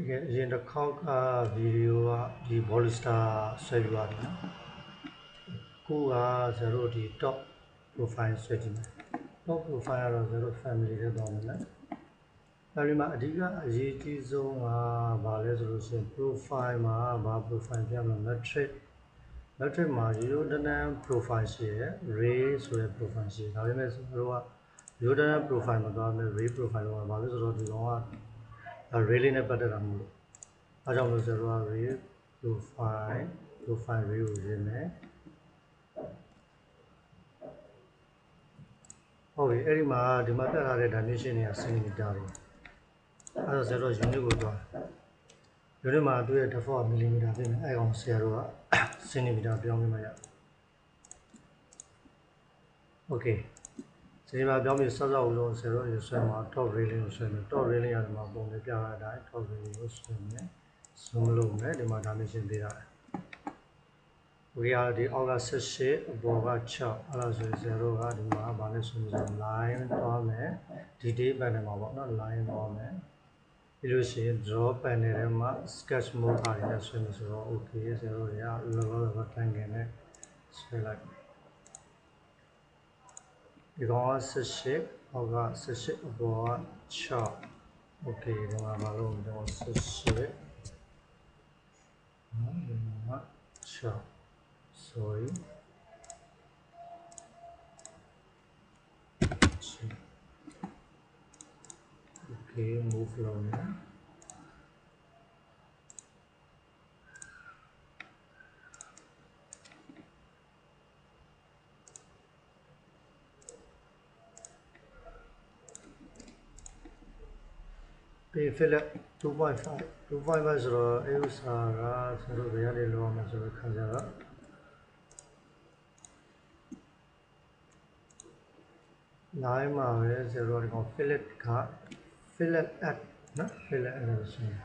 အရင်အရင်တစ်ခေါက်ကဗီဒီယိုကဒီ Bollister ဆွဲပြပါတယ်နော်ခုကဇာတို့ဒီ top profile ဆွဲကြည့်မယ် top profile ကတော့ဇာတို့ family ထဲတော့မယ်နော် family မှာအဓိကအရေးကြီးဆုံးကဘာလဲဆိုလို့ရှိရင် profile မှာဘာ profile ပြမလဲ metric metric မှာရိုးရိုးတန်းတန်း profile ရှိရယ် ray ဆိုတဲ့ profile ရှိတယ်ဒါပေမဲ့ကျွန်တော်တို့ကရိုးတန်းတန်း profile မှာသွားမယ် ray profile တော့ဘာလို့ဆိုတော့ဒီကောင်က ray လေးနဲ့ပတ်သက်တာမဟုတ်လို့အဲကြောင့်လို့ဆိုတော့ ray profile profile ray ကိုရေးမယ်ဟုတ်ပြီအဲ့ဒီမှာဒီမှာပြထားတဲ့ dimension တွေက centimeter တွေအဲဒါဆိုတော့ unit ကိုသွား unit မှာသူ့ရဲ့ default millimeter ပြင်မယ်အဲကောင်ဆရာတို့က centimeter ပြောင်းပြမှရ okay ဒီမှာပြောင်းပြီးစောစောဦးဆုံးဆရာတို့ရဆွဲမှာ top railing ကိုဆွဲမယ် top railing ရတယ်မှာပုံလေးပြရတဲ့အတိုင်း top railing ကိုဆွဲမယ် zoom လုပ်မယ်ဒီမှာ dimension ပေးထားတယ် reality အောက်က18အပေါ်က6အဲ့ဒါဆိုရင်ဆရာတို့ကဒီမှာဗာလဲဆိုရင် line သွားမယ် detail panel မှာပေါ့နော် line သွားမယ်ပြီးလို့ရှိရင် draw panel ထဲမှာ sketch mode အားတွေနဲ့ဆွဲမယ်ဆိုတော့ okay ဆရာတို့တွေကလောလောဆယ် rectangle နဲ့ဆွဲလိုက် ဒီကောင်က18အောက်က18အပေါ်က6 okay ဒီမှာဘာလို့လဲ18နော်ဒီမှာ6 sorry okay move လုပ်မ ယ်ပေဖစ်လက်2.5 2.5ဆိုတော့အဲဥစားကဆိုတော့ဘယ်ရည်လောမှာဆိုတော့ခံစားတော့နိုင်မှာပဲဆိုတော့ဒီကောင် fillet က fillet at နော် fillet at လို့ဆိုရင်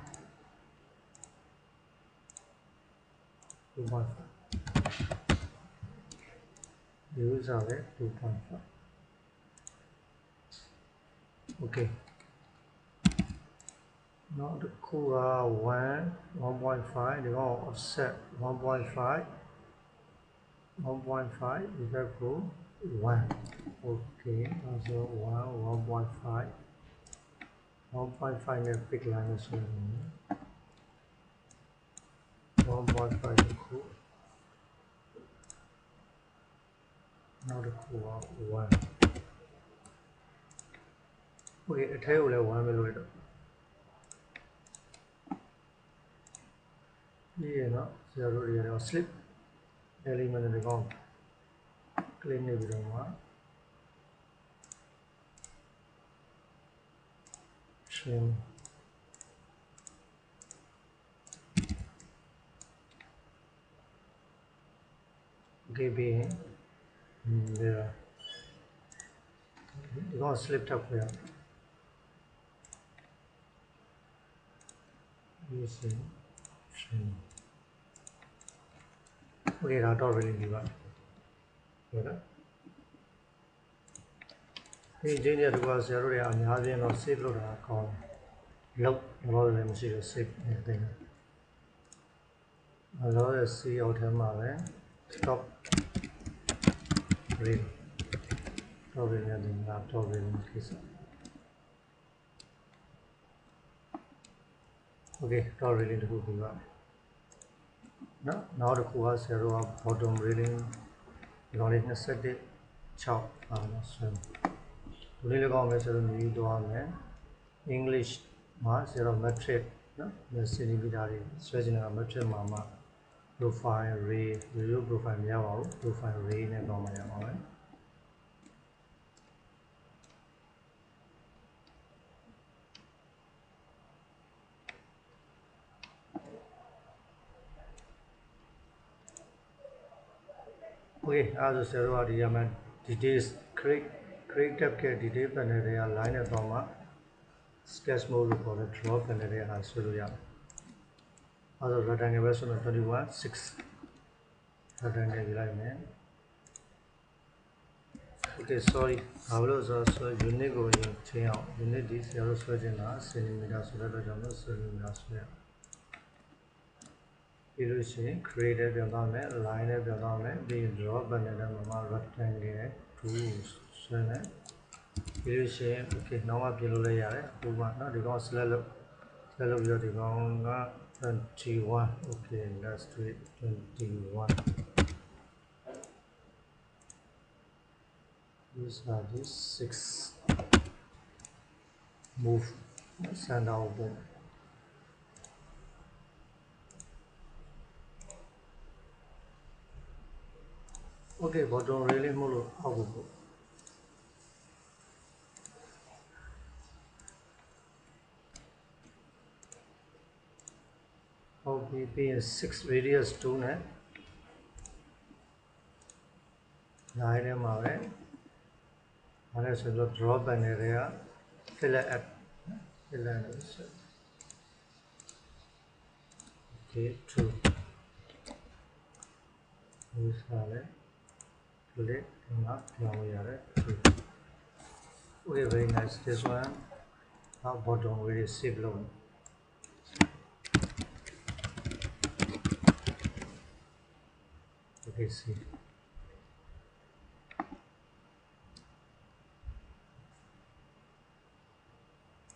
2.5ဒီဥစားပဲ2.5 okay နောက်တစ်ခုက1 1.5ဒီကောင် offset 1.5 1.5ဒီဘက်ကို1 okay အဲဆို1 1.5 1.5နဲ့ pick line လို့ဆိုရင်1.5တစ်ခုနောက်တစ်ခုက1 okay အထဲကိုလည်း1ပဲ လို့ရတော့ဒီရနော်ဆရာတို့တွေကတော့ slip element တွေကောင်း claim နေပြီးတော့မှ trim okay ပြီးရင်ဒီတော့ဒီကောင် slip ထပ်ခွဲရအောင်ဒီစင် trim okay ဒါတော့ really ဒီပါဟုတ်လားဒီကျင်းတဲ့တူကဆရာတို့တွေအများကြီးတော့ save လုပ်တာကောင်းတယ်လောက်တော့လည်းမရှိတော့ save နေတယ်အလောရဲ့ C အောက်ထဲမှာပဲ stop read တော့ရတဲ့ဒီမှာတော့ရတဲ့ကိစ္စ okay တော့ reading တခုပြီးပါ နော်နောက်တစ်ခုကဆရာတို့က bottom reading ဒီကောင်လေး21 6ပါလို့ဆိုရင်ဒီလေးလည်းကောင်းမယ်ဆိုတော့မြည်သွားမယ် English မှာဆရာတို့ metric နော် centimeter တွေဆွဲချင်တာ metric မှာမှာ profile ray ရိုးရိုး profile မရပါဘူး profile ray နဲ့တော့မရပါဘူးโ okay အဲ့ဒါဆိုဆရာတို့ကဒီရမှာ details create create tab က detail panel တွေက line နဲ့ပေါင်းမှာ sketch mode လို့ခေါ်တဲ့ draw panel တွေဟာဆွဲလို့ရမယ်။အဲဒါ rectangle ပဲဆိုတော့21 6 rectangle ယူလိုက်မယ်။ Okay sorry ဘာလို့ဆိုတော့ unit ကိုရင်ချင်းအောင် unit ဒီဆရာတို့ဆွဲခြင်းတာ centimeter ဆိုတဲ့အတွက်ကြောင့် centimeter ဆွဲရအောင် ပြီးလို့ရှိရင် create နဲ့ပြန်သွားမယ် line နဲ့ပြန်သွားမယ်ပြီးရင် draw button နဲ့မှာ rectangle 2ဆွဲမယ်ပြီးလို့ရှိရင် okay နောက်မှပြင်လို့လည်းရတယ်အခုမှเนาะဒီကောင် select လုပ် select လုပ်ပြီးတော့ဒီကောင်က21 okay let's do it 21 these are the six move send out boom okay bottom railing မလို့အောက်ကိုပို့ဟုတ်ပြီပြီးရင်6 radius 2နဲ့နိုင်ထဲမှာပဲဘာလဲဆိုတော့ draw panel တွေက fill at fill at ဆို okay true ဒီစားလဲ ဒီလေဒီမှာပြောင်းလို့ရတယ် true okay very nice this one now bottom really save လုပ် Okay, see. ။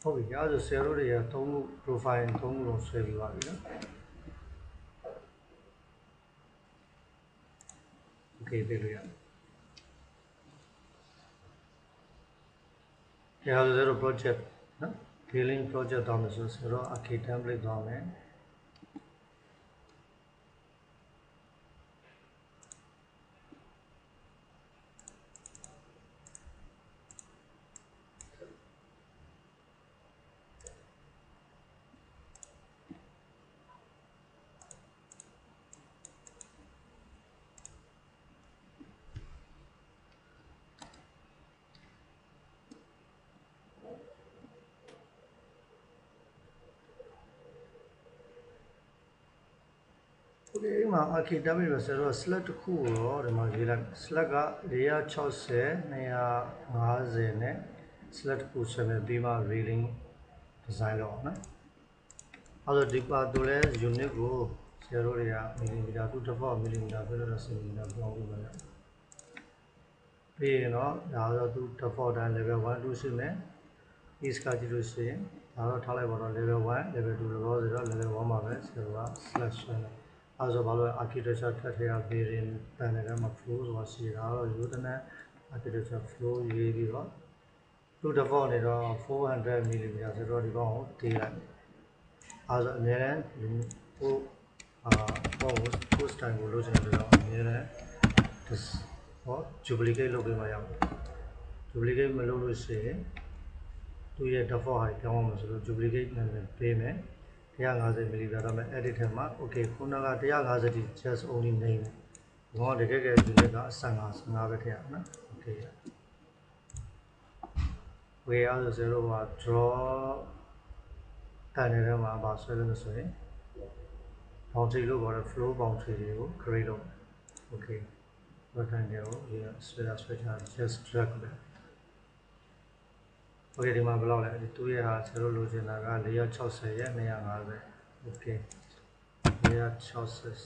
ဟုတ်ပြီ။အဲဒါဆိုဆရာတို့တွေကသုံးခု profile သုံးခုလုံးဆွဲပြီးပါပြီနော်။ Okay ပြလို့ရတယ်။အဲ ဒါဆိုဆရာတို့ project နော် dealing project တော့မယ်ဆိုဆရာတို့ arcade template တော့မယ်။ Okay ဒီမှာ arcade damage ပဲဆိုတော့ slot တစ်ခုကိုတော့ဒီမှာရေးလိုက် slot က460 250နဲ့ slot တစ်ခုဆွဲမယ်ပြီးမှ railing design လုပ်အောင်နော်အဲ့တော့ဒီပါတူလဲ unit ကိုဆရာတို့တွေက millimeter to default millimeter ပြလို့တော့ centimeter ပြောင်းလို့ရတယ်ပြီးရင်တော့ဒါတော့သူ default တိုင်း level 1 2ရှိမယ် is ကကြည့်လို့ရှိရင်ဒါတော့ထားလိုက်ပါတော့ level 1 level 2 level 0 level 1မှာပဲဆရာတို့က slash ဆွဲမယ် အဲဆိုဘာလို့ architecture ထပ်ထည့်ရ bearing panel ထဲမှာ flow ဆိုတာရှိတာတော့ Utenet architecture flow ရေးပြီးတော့ to default နေတော့400 mm ဆိုတော့ဒီကောင်ကိုတေးလိုက်အဲဆိုအများနဲ့ဟိုအာဟို post time ကိုလုပ်ချင်တဲ့တော့အများနဲ့ဟော duplicate လုပ်ပေးမှရမယ် duplicate မလုပ်လို့ရှိရင်သူ့ရဲ့ default ဟာပြောင်းအောင်ဆိုလို့ duplicate နဲ့ပေးမယ် 150 ml ဒါမဲ့ edit ထဲမှာ okay ခုနက150 just only name ဘောတကယ်ကဲ unit က15 15ပဲထည့်ရနော် okay ဝေအားဆိုဇ ero မှာ draw တန်နေတဲ့မှာပါဆွဲလို့ဆိုရင် boundary လို့ခေါ်တဲ့ flow boundary တွေကို create လုပ် okay rectangle ကိုဒီဆွဲတာဆွဲချာ just drag ပဲ okay ဒီမှာဘယ်လောက်လဲဒီသူ့ရဲ့ဟာဆရာတို့လိုချင်တာက460ရဲ့250 okay 460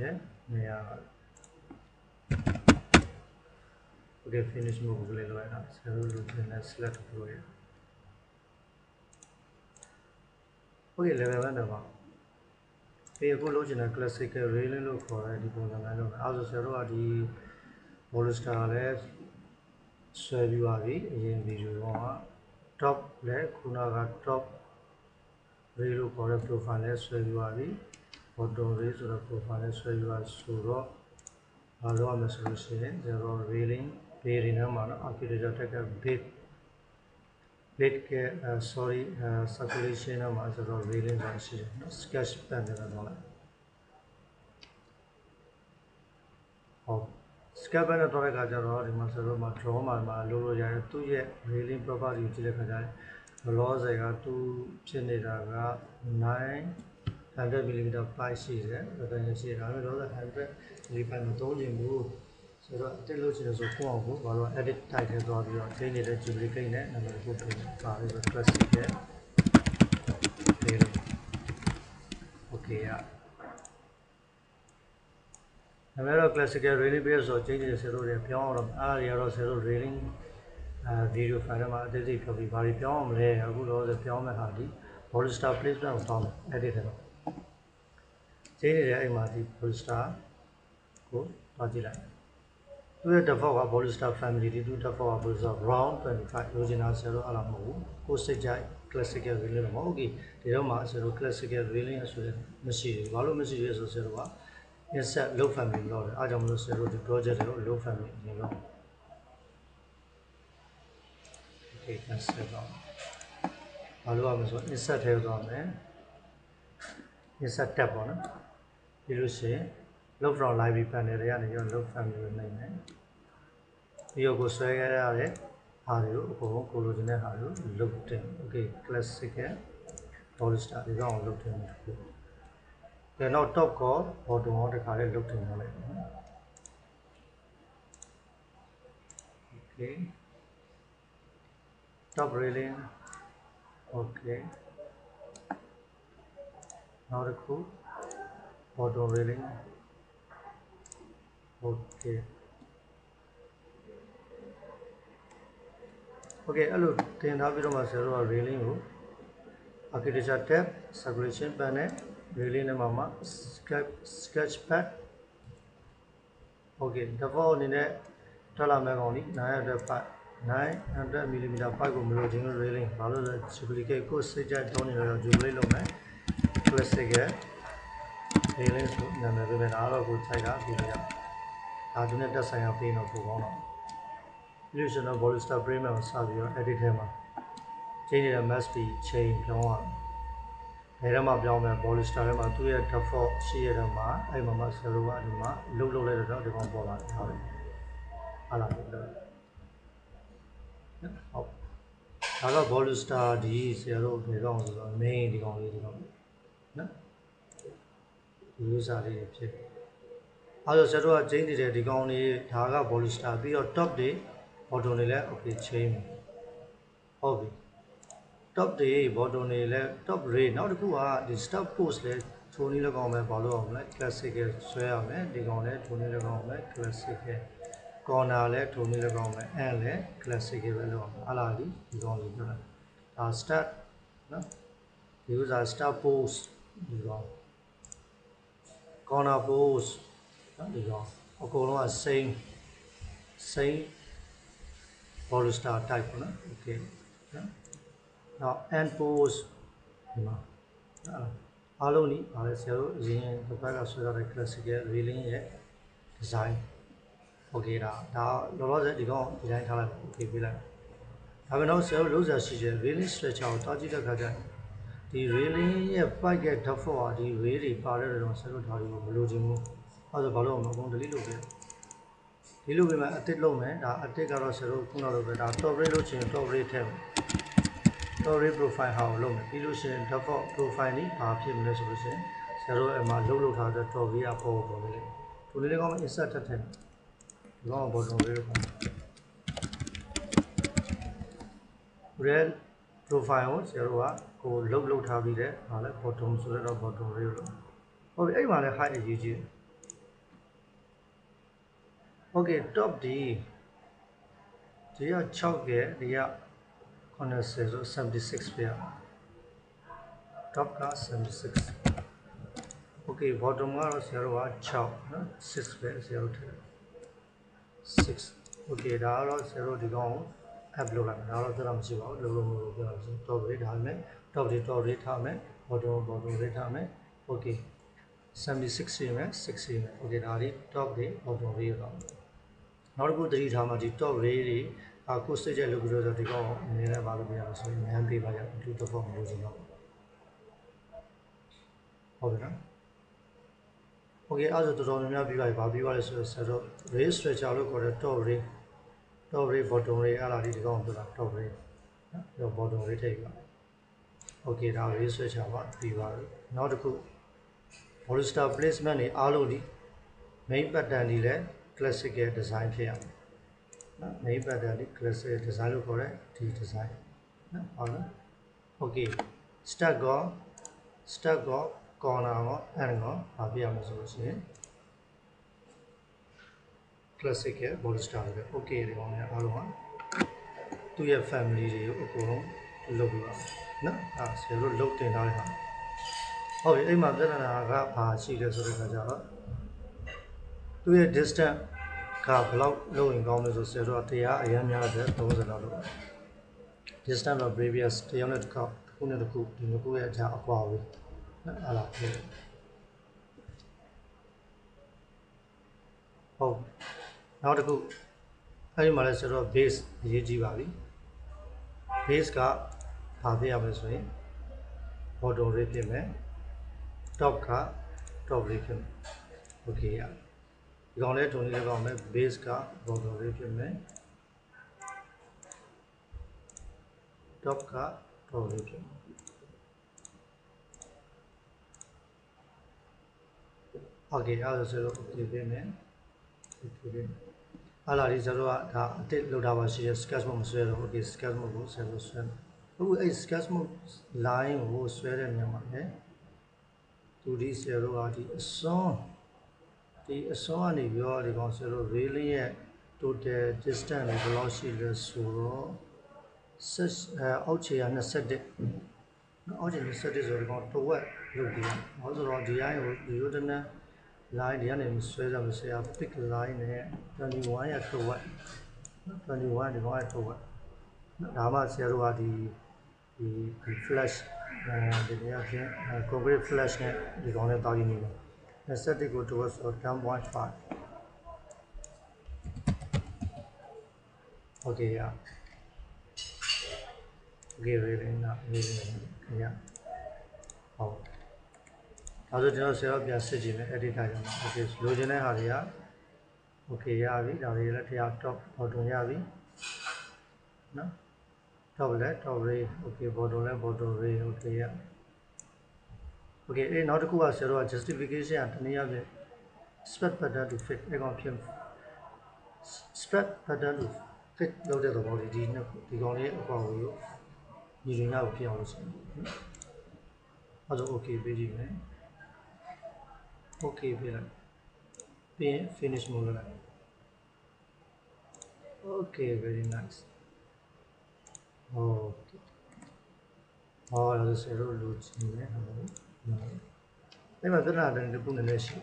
ရဲ့250 okay finish move ကိုလေးလောက်ရအောင်ဆရာတို့လိုချင်တဲ့ select လုပ်ရ okay level 1တော့ပါဒီအခုလုပ်ချင်တဲ့ classical railing လို့ခေါ်တဲ့ဒီပုံစံမျိုးလုပ်မယ်အဲဆိုဆရာတို့ကဒီ Bolster လည်း ဆွဲပြီးပါပြီအရင်ဗီဒီယိုတော့ top လည်းခုနက top ray လို့ခေါ်တဲ့ profile လည်းဆွဲပြီးပါပြီ bottom ray ဆိုတဲ့ profile လည်းဆွဲပြီးပါဆိုတော့ဘာလုပ်ရမလဲဆိုလို့ရှိရင် zero railing bearing နဲ့မှာတော့ architecture တက်က bit bit က sorry circulation နဲ့မှာ zero railing ဆိုတာရှိတယ်နော် sketch pen နဲ့တော့လို က်ဟုတ် scale pen နဲ့တော့တဲ့အခါကျတော့ဒီမှာဆိုတော့မှာ draw မှာမှာလိုလိုရတယ်သူ့ရဲ့ railing property ကိုကြည့်တဲ့အခါကျရင်ဘလောဆယ်ကသူဖြစ်နေတာက9 100 mm pipe ရှိတယ်ဒါတည်းရှိတယ်ဒါပေမဲ့လောဆယ်100 mm pipe မသုံးချင်ဘူးဆိုတော့ edit လုပ်ချင်လို့ဆိုကိုယ့်အောင်ကိုဘာလို့ edit type ထဲသွားပြီးတော့ change နေတဲ့ duplicate နဲ့နာမည်ကိုပြင်ပါပြီးတော့ classic ရဲ့ပေးလို့ okay ရနာမည်တော့ classical railing base ဆို change နေတဲ့ဆယ်လို့လည်းပြောင်းအောင်တော့အားရတော့ဆယ်လို့ railing အဲ video file ထဲမှာအသေးစိတ်ပြောပြီးဘာတွေပြောင်းအောင်မလဲအခုတော့ပြောင်းမဲ့ဟာဒီ bolster placement ကိုတောင်းတယ် edit ထဲမှာ change နေတဲ့အဲ့မှာဒီ bolster ကိုတွားကြည့်လိုက်သူရဲ့ default က bolster family ဒီသူ default က bolster round 25 original ဆယ်လို့အဲ့လိုမဟုတ်ဘူးကိုစိတ်ကြိုက် classical railing မဟုတ်ဘူးဒီတော့မှဆယ်လို့ classical railing ဆိုရင်မရှိဘူးဘာလို့မရှိလဲဆိုဆယ်လို့က insert low family လို့တယ်အားကြောင့်မလို့ဆယ်လို့ဒီ project တွေကို low family အနေနဲ့ okay cancel တော့ဘာလို့ရမလဲဆို insert ထဲသွားမယ် insert tab ပေါ့နော်ပြီးလို့ရှိရင် load from library panel တွေကနေရော load family ကိုနှိပ်မယ်ပြီးတော့ကိုဆွဲခဲ့ရတဲ့ဟာတွေကိုအကုန်လုံးကိုလိုချင်တဲ့ဟာတွေကို load တင် okay classic ရဲ့ polyester ဒီကောင်ကို load တင်မယ် ဒါနောက် top ကော bottom ကောတခါလေး load တင်ရလိုက်နော် okay top railing okay နောက်တစ်ခု bottom railing okay okay အဲ့လိုတင်ထားပြီးတော့မှဆရာတို့က railing ကို architecture tab circulation panel railing နဲ့မှာမှာ sketch sketch pad okay default အနေနဲ့ထွက်လာမဲ့ကောင်ဒီ900 pipe 900 mm pipe ကိုမလိုချင်လို့ railing ဘာလို့လဲ duplicate ကိုစိတ်ကြိုက်တောင်းနေတော့ duplicate လုပ်မယ် classic ရဲ့ railing ဆိုနာမည်ပေးမယ်ဒါတော့ကိုစိုက်တာပြီးပြရဒါသူနဲ့တက်ဆိုင်ရပေးတော့ပိုကောင်းတော့ illusion of bolster frame ကိုစပြီးတော့ edit ထဲမှာ change နေတဲ့ must be change ပြောင်းရဘ ယ်တော့မှပြောင်းမယ် bolster ထဲမှာသူ့ရဲ့ default ရှိရတဲ့မှာအဲ့မှာမှ zero ကဒီမှာလုတ်လုတ်လိုက်တော့ဒီကောင်ပေါ်လာတယ်ဟုတ်တယ်ဟာလာလို့ဟုတ်ဒါက bolster ဒီဆရာတို့ဘယ်ကောင်ဆိုတော့ main ဒီကောင်လေးဒီကောင်နော်ဒီ user လေးတွေဖြစ်တယ်အဲဒါဆရာတို့က change နေတဲ့ဒီကောင်လေးဒါက bolster ပြီးတော့ top တွေ bottom တွေလည်း okay change ဟုတ်ပြီ top တွေ bottom တွေလည်း top ray နောက်တစ်ခုကဒီ stop post လည်းထိုနည်းလည်းကောင်းမယ်ဘာလို့အောင်လဲ classic ရဲ့ဆွဲရမယ်ဒီကောင်လည်းထိုနည်းလည်းကောင်းမယ် classic ရဲ့ corner လည်းထိုနည်းလည်းကောင်းမယ် and လည်း classic ရဲ့ပဲလုပ်အောင်အလားဒီဒီကောင်လေးပြောတာဒါ start နော်ဒီဥစား start post ဒီကောင် corner post နော်ဒီကောင်အကုန်လုံးက same same bolster type ပေါ့နော် okay နော် နောက် end post ဒီမှာအားလုံးนี่ဗာလဲဆရာတို့အရင်တစ်ပတ်ကဆွဲထားတဲ့ classical railing ရဲ့ design okay ဒါဒါလောလောဆယ်ဒီကောင်ဒီတိုင်းထားလိုက် okay ပြလိုက်ဒါပေမဲ့ဆရာတို့လုံးစားရှိချက် railing structure ကိုတားကြည့်တဲ့အခါကျဒီ railing ရဲ့ pipe ရဲ့ default ကဒီ rail တွေပါတဲ့တော့ဆရာတို့ဒါတွေကိုမလိုချင်ဘူးအဲဒါဘာလို့မအကုန် delete လုပ်ပြဒီလိုပဲအတစ်လုံးမယ်ဒါအတစ်ကတော့ဆရာတို့ခုနလိုပဲဒါ top rate လုပ်ချင် top rate ထည့်မယ် story profile ဟာကိုလုပ်မယ်ပြီးလို့ရှိရင် default profile นี่ဘာဖြစ်မလဲဆိုလို့ရှိရင်ဆရာတို့အမှလုတ်လုတ်ထားတဲ့ top view အပေါ်ပေါ်လေးဒီလေးလေးကောင်း insert ထပ်ထည့်ဒီကောင်ဘောတော့လေးကောင်း red profile ကိုဆရာတို့ကကိုလုတ်လုတ်ထားပြီးတဲ့ဟာလဲ bottom ဆိုတော့ bottom လေးလို့ဟုတ်ပြီအဲ့မှာလဲ height အရေးကြီး Okay top D ဒီက6ရဲ့ဒီက 80ဆို76ပြရ top က76 okay bottom ကတော့ဆရာတို့က6နော်6ပဲဆရာတို့ထည့်6 okay ဒါကတော့ဆရာတို့ဒီကောင် app လုပ်လိုက်မယ်ဒါတော့တော်မရှိပါဘူးလုံးလုံးမလို့ပြောလို့ဆို top လေးထားမယ် top လေး top လေးထားမယ် bottom bottom လေးထားမယ် okay 76ရမယ်6ရမယ် okay ဒါလေး top လေး bottom လေးရတော့နောက်တစ်ခုသတိထားမှဒီ top ray တွေ အခုစိတ်ကြက်လုပ်ပြီးတော့ဒီကောင်အနေနဲ့မလုပ်ပြရလို့ဆိုရင်နန်းပေးပါရအတူတစ်ဖို့မလို့ဆိုတော့ဟုတ်ပြီနော်โอเคအဲ့ဒါတော်တော်များများပြီးပါပြီဘာပြီးသွားလဲဆိုတော့ဆက်တော့ ray stretcher လို့ခေါ်တဲ့ top ray top ray bottom ray အဲ့ဒါဒီဒီကောင်ပြောတာ top ray နော်ပြီးတော့ bottom ray ထိပ်ပါโอเคဒါ ray stretcher ပါပြီးပါပြီနောက်တစ်ခု bolster placement တွေအားလုံးဒီ main pattern တွေလည်း classical design ဖြစ်ရမယ် နော် main pattern ဒီ classical design လို့ခေါ်တဲ့ဒီ design နော်ဟုတ်လား okay stack ကော stack ကော corner ကော and ကောဘာပြရမလဲဆိုလို့ရှိရင် classical body style ပဲ okay ဒီကောင်များအားလုံးကသူ့ရဲ့ family တွေကိုအကုန်လုံးလုပ်ပြီးပါနော်အဲဆရာတို့လုပ်တင်ထားတဲ့ဟာဟုတ်ပြီအဲ့မှာပြဿနာကဘာရှိလဲဆိုတဲ့အခါကျတော့သူ့ရဲ့ distance ကဘယ်လောက်လုပ်ရင်ကောင်းလဲဆိုဆရာတို့ကတရားအရင်များတဲ့30လောက်လုပ်ပါ distance of previous တယောက်နဲ့တစ်ခေါက်တစ်ခုနဲ့တစ်ခုဒီနှစ်ခုရဲ့အကြားအကွာဝေးနော်အဲ့ဒါဖြစ်ဟုတ်နောက်တစ်ခုအဲ့ဒီမှာလဲဆိုတော့ base အရေးကြီးပါပြီ base ကဘာဖြစ်ရမလဲဆိုရင် bottom rate ဖြစ်မယ် top က top rate ဖြစ်မယ် okay ရ ဒီကောင်လေးထုံလေးလေးကောင်မယ် base က bottom rate ဖြစ်မယ် top က top rate ဖြစ်မယ်โอเคအဲ့ဒါဆိုတော့ okay ဖြစ်မယ် okay ဖြစ်မယ်ဟာလာဒီဆိုတော့ဒါအတစ်လောက်တာပါရှိရ sketch mode မဆွဲတော့ okay sketch mode ကိုဆက်လို့ဆွဲမယ်အခုအဲ့ sketch mode line ကိုဆွဲတဲ့နေရာမှာလည်းသူဒီဆရာတို့ကဒီအစွန်း ဒီအစွန်းကနေပြောဒီကောင်ဆရာတို့ railing ရဲ့ total distance ကိုဘယ်လောက်ရှိလဲဆိုတော့ဆက်အဲအောက်ခြေက21နော်အောက်ခြေ21ဆိုတော့ဒီကောင်တစ်ဝက်လုပ်ပြီးဟောဆိုတော့ဒီအိုင်းကိုဒီလိုတန်း line တွေကနေဆွဲကြမဆွဲရ pick line နဲ့21ရတစ်ဝက်21ဒီကောင်ရတစ်ဝက်ဒါမှဆရာတို့ကဒီဒီဒီ flash အဲဒီနေရာချင်း concrete flash နဲ့ဒီကောင်နဲ့တားရင်းနေတယ် 21ကိုတစ်ဝက်ဆို10.5 okay ရ okay really not really ရဟုတ်ဒါဆိုကျွန်တော်ဆရာပြန်စစ်ကြည့်မယ် edit ထားကြမှာ okay လိုချင်တဲ့ဟာတွေက okay ရပြီဒါတွေလည်းတရား top bottom ရပြီနော် top လည်း top ray okay bottom လည်း bottom ray okay ရ okay အဲ့နောက်တစ်ခုကဆရာတို့က justification ကတနည်းအားဖြင့် spread pattern to fit အဲ့ကောင်ဖြစ် spread pattern to fit လုပ်တဲ့သဘောလေးဒီနှစ်ဒီကောင်လေးအကွာကိုညီညွတ်ရအောင်ဖြစ်အောင်လုပ်စမ်းနော်အဲ့ဒါ okay ပေးကြည့်မယ် okay ပေးလိုက်ပြီးရင် finish လုပ်လိုက် okay very nice okay ဟောဒါဆိုဆရာတို့လိုချင်တယ်ဟုတ်တယ် အဲ့မှာပြဿနာတည်းတစ်ခုနည်းနည်းရှိ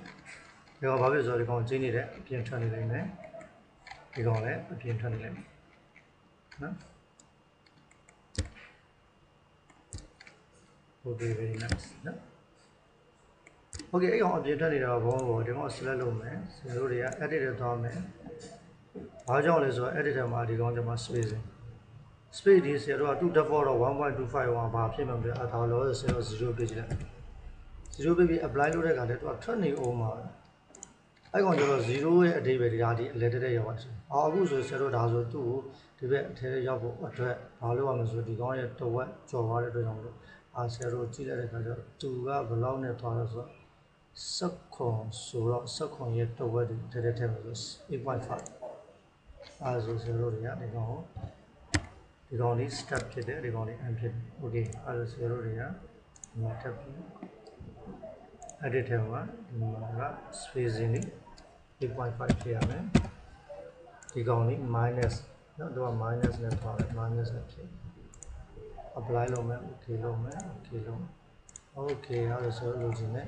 တယ်ဒါကဘာဖြစ်ဆိုတော့ဒီကောင်ကျင်းနေတဲ့အပြင်ထွက်နေလိမ့်မယ်ဒီကောင်လည်းအပြင်ထွက်နေလိမ့်မယ်နော် okay very nice နော် okay အဲ့ကောင်အပြင်ထွက်နေတာဘောဘောဒီကောင် select လုပ်မယ်ဆရာတို့တွေက edit တွေသွားမယ်ဘာကြောင့်လဲဆိုတော့ edit ထဲမှာဒီကောင်ကျွန်မ spacing space ဒီဆရာတို့က2 default တော့1.251ဘာဖြစ်မှမလဲအထားလို့ဆရာတို့0ပေးကြည့်လိုက် 0ပေးပြီး apply လုပ်တဲ့အခါကျတော့ထွက်နေအောင်မှာအဲ့ကောင်ကျတော့0ရဲ့အဓိပ္ပာယ်ဒီဒါဒီ letter တဲ့ရောက်ပါရှင်။အော်အခုဆိုဆရာတို့ဒါဆိုသူ့ကိုဒီဘက်အထဲရောက်ဖို့အတွက်ဘာလုပ်ရမလဲဆိုဒီကောင်ရဲ့တဝက်ကျော်သွားတဲ့အတွက်ကြောင့်မလို့အာဆရာတို့ကြည့်လိုက်တဲ့အခါကျတော့သူကဘယ်လောက်နဲ့သွားလဲဆိုတော့စက်ခွန်ဆိုတော့စက်ခွန်ရဲ့တဝက်ဒီထဲထဲထဲမှာဆို8.5အဲဆိုဆရာတို့တွေကဒီကောင်ကိုဒီကောင်လေး step ဖြစ်တယ်ဒီကောင်လေး m ဖြစ်တယ် okay အဲဆိုဆရာတို့တွေကဒီမှာထပ်ပြီး edit ထဲမှာဒီမှာက spacing 3.5ဖြစ်ရမယ်ဒီကောင်လေး minus နော်သူက minus နဲ့ထားတယ် minus နဲ့ဖြစ် apply လုပ်မယ် okay လုပ်မယ် okay လုပ် okay အဲ့ဒါဆိုလို့ဒီနဲ့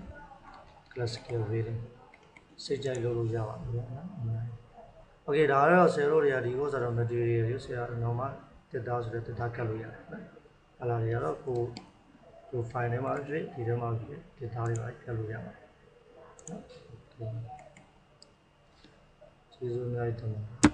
classical varying စိတ်ကြိုက်လုပ်လို့ရပါပြီနော် okay ဒါကတော့ဆယ်တို့တွေကဒီကိုဆိုတော့ material တွေဆရာ normal တက်တာဆိုတဲ့တက်တာကတ်လို့ရတယ်နော်အလားတွေကတော့ကို ကို file ထဲမှာဖြစ်ဒီထဲမှာဖြစ်တက်တာတွေပါကတ်လို့ရပါတယ်။နော်။ Okay ကျေးဇူးများတင်ပါတယ်